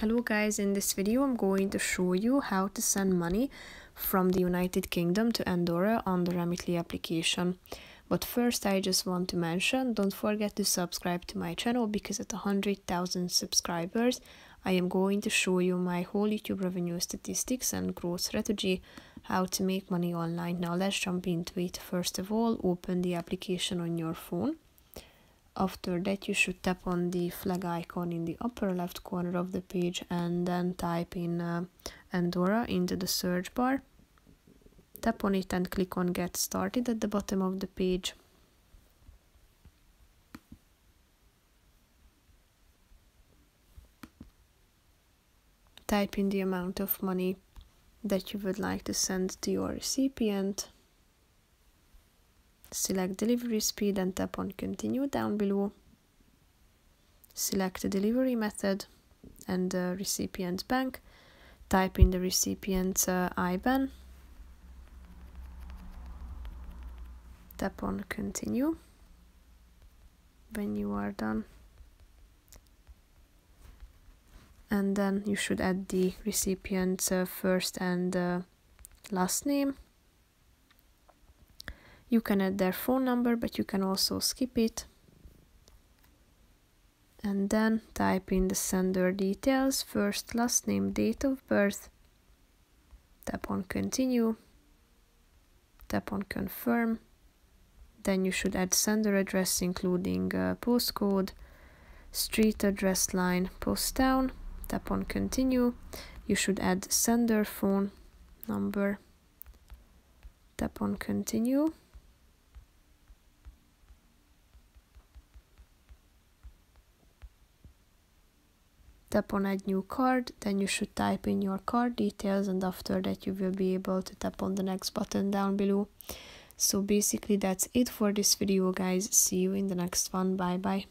Hello guys, in this video I'm going to show you how to send money from the United Kingdom to Andorra on the Remitly application. But first I just want to mention, don't forget to subscribe to my channel because at 100,000 subscribers I am going to show you my whole YouTube revenue statistics and growth strategy, how to make money online. Now let's jump into it. First of all, open the application on your phone after that you should tap on the flag icon in the upper left corner of the page and then type in uh, Andorra into the search bar. Tap on it and click on get started at the bottom of the page. Type in the amount of money that you would like to send to your recipient Select delivery speed and tap on continue down below. Select the delivery method and the recipient bank. Type in the recipient's uh, IBAN. Tap on continue when you are done. And then you should add the recipient's uh, first and uh, last name you can add their phone number, but you can also skip it. And then type in the sender details, first, last name, date of birth. Tap on continue. Tap on confirm. Then you should add sender address including uh, postcode, street address line, post town. Tap on continue. You should add sender phone number. Tap on continue. Tap on add new card then you should type in your card details and after that you will be able to tap on the next button down below. So basically that's it for this video guys. See you in the next one. Bye bye